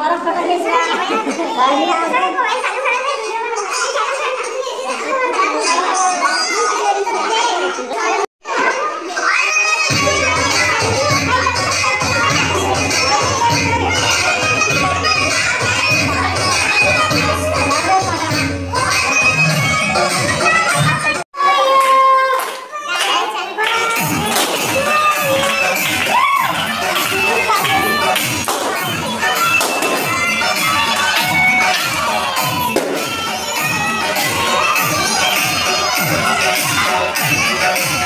guarda sta out.